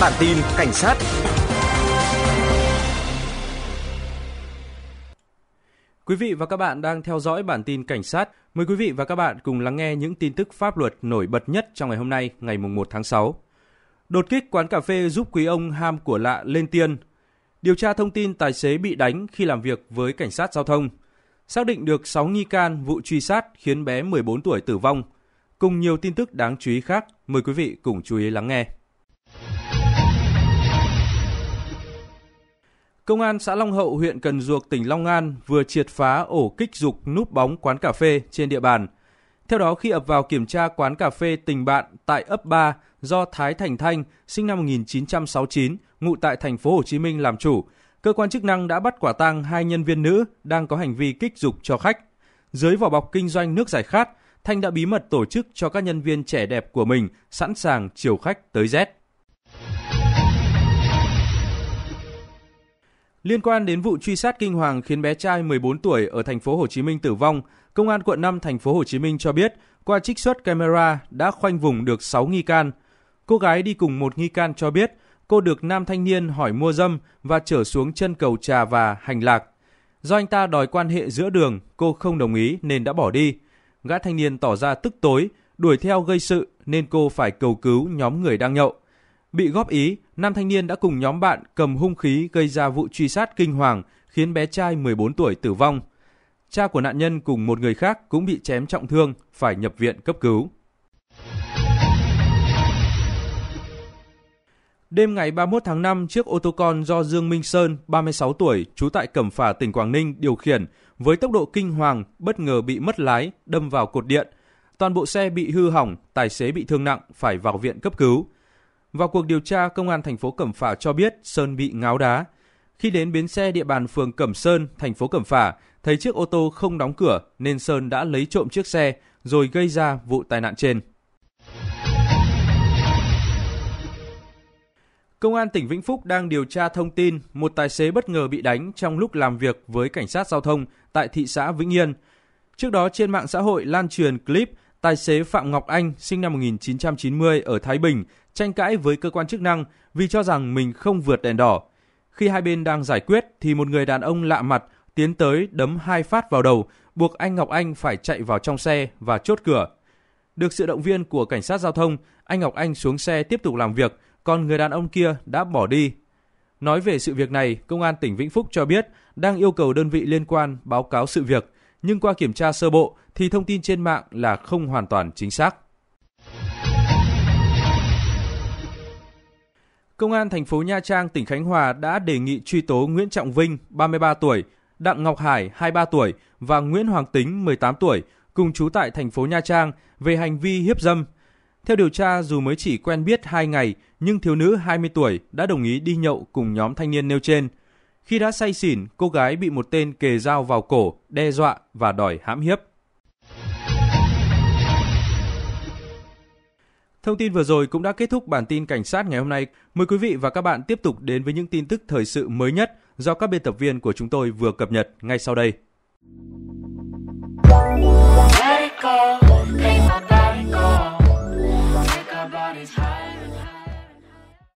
Bản tin cảnh sát Quý vị và các bạn đang theo dõi bản tin cảnh sát. Mời quý vị và các bạn cùng lắng nghe những tin tức pháp luật nổi bật nhất trong ngày hôm nay, ngày mùng 1 tháng 6. Đột kích quán cà phê giúp quý ông ham của lạ lên tiên. Điều tra thông tin tài xế bị đánh khi làm việc với cảnh sát giao thông. Xác định được 6 nghi can vụ truy sát khiến bé 14 tuổi tử vong. Cùng nhiều tin tức đáng chú ý khác, mời quý vị cùng chú ý lắng nghe. Công an xã Long Hậu, huyện Cần Duộc, tỉnh Long An vừa triệt phá ổ kích dục núp bóng quán cà phê trên địa bàn. Theo đó, khi ập vào kiểm tra quán cà phê Tình Bạn tại ấp 3 do Thái Thành Thanh, sinh năm 1969, ngụ tại thành phố Hồ Chí Minh làm chủ, cơ quan chức năng đã bắt quả tang hai nhân viên nữ đang có hành vi kích dục cho khách. Dưới vỏ bọc kinh doanh nước giải khát, Thanh đã bí mật tổ chức cho các nhân viên trẻ đẹp của mình sẵn sàng chiều khách tới rét. Liên quan đến vụ truy sát kinh hoàng khiến bé trai 14 tuổi ở thành phố Hồ Chí Minh tử vong, Công an quận 5 thành phố Hồ Chí Minh cho biết, qua trích xuất camera đã khoanh vùng được 6 nghi can. Cô gái đi cùng một nghi can cho biết, cô được nam thanh niên hỏi mua dâm và trở xuống chân cầu trà và hành lạc. Do anh ta đòi quan hệ giữa đường, cô không đồng ý nên đã bỏ đi. Gã thanh niên tỏ ra tức tối, đuổi theo gây sự nên cô phải cầu cứu nhóm người đang nhậu. Bị góp ý, nam thanh niên đã cùng nhóm bạn cầm hung khí gây ra vụ truy sát kinh hoàng khiến bé trai 14 tuổi tử vong. Cha của nạn nhân cùng một người khác cũng bị chém trọng thương, phải nhập viện cấp cứu. Đêm ngày 31 tháng 5, chiếc ô tô con do Dương Minh Sơn, 36 tuổi, trú tại Cẩm Phả, tỉnh Quảng Ninh điều khiển với tốc độ kinh hoàng bất ngờ bị mất lái, đâm vào cột điện. Toàn bộ xe bị hư hỏng, tài xế bị thương nặng, phải vào viện cấp cứu. Vào cuộc điều tra, công an thành phố Cẩm Phả cho biết Sơn bị ngáo đá. Khi đến bến xe địa bàn phường Cẩm Sơn, thành phố Cẩm Phả, thấy chiếc ô tô không đóng cửa nên Sơn đã lấy trộm chiếc xe rồi gây ra vụ tai nạn trên. Công an tỉnh Vĩnh Phúc đang điều tra thông tin một tài xế bất ngờ bị đánh trong lúc làm việc với cảnh sát giao thông tại thị xã Vĩnh Yên. Trước đó trên mạng xã hội lan truyền clip tài xế Phạm Ngọc Anh sinh năm 1990 ở Thái Bình tranh cãi với cơ quan chức năng vì cho rằng mình không vượt đèn đỏ. Khi hai bên đang giải quyết thì một người đàn ông lạ mặt tiến tới đấm hai phát vào đầu, buộc anh Ngọc Anh phải chạy vào trong xe và chốt cửa. Được sự động viên của cảnh sát giao thông, anh Ngọc Anh xuống xe tiếp tục làm việc, còn người đàn ông kia đã bỏ đi. Nói về sự việc này, Công an tỉnh Vĩnh Phúc cho biết đang yêu cầu đơn vị liên quan báo cáo sự việc, nhưng qua kiểm tra sơ bộ thì thông tin trên mạng là không hoàn toàn chính xác. Công an thành phố Nha Trang, tỉnh Khánh Hòa đã đề nghị truy tố Nguyễn Trọng Vinh, 33 tuổi, Đặng Ngọc Hải, 23 tuổi và Nguyễn Hoàng Tính, 18 tuổi, cùng trú tại thành phố Nha Trang về hành vi hiếp dâm. Theo điều tra, dù mới chỉ quen biết 2 ngày, nhưng thiếu nữ 20 tuổi đã đồng ý đi nhậu cùng nhóm thanh niên nêu trên. Khi đã say xỉn, cô gái bị một tên kề dao vào cổ, đe dọa và đòi hãm hiếp. Thông tin vừa rồi cũng đã kết thúc bản tin cảnh sát ngày hôm nay. Mời quý vị và các bạn tiếp tục đến với những tin tức thời sự mới nhất do các biên tập viên của chúng tôi vừa cập nhật ngay sau đây.